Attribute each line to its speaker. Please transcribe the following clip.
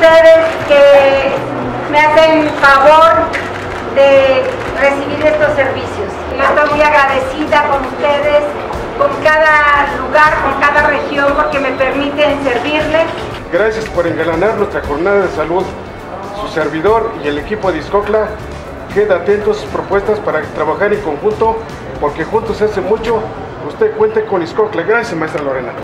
Speaker 1: ustedes que me hacen favor de recibir estos servicios. Yo estoy muy agradecida con ustedes, con cada lugar, con cada región, porque me permiten servirles.
Speaker 2: Gracias por engalanar nuestra jornada de salud. Su servidor y el equipo de Iscocla queda atento a sus propuestas para trabajar en conjunto, porque juntos hace mucho. Usted cuente con Iscocla. Gracias, maestra Lorena.